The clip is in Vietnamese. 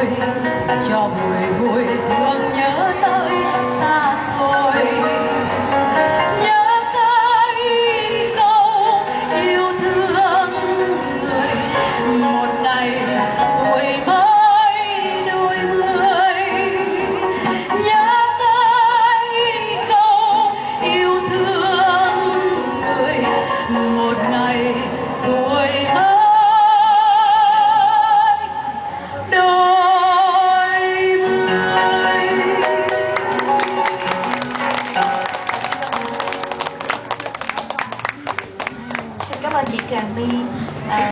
tôi cho bùi ngùi thương nhớ tới xa xôi. cảm ơn chị Trà My à,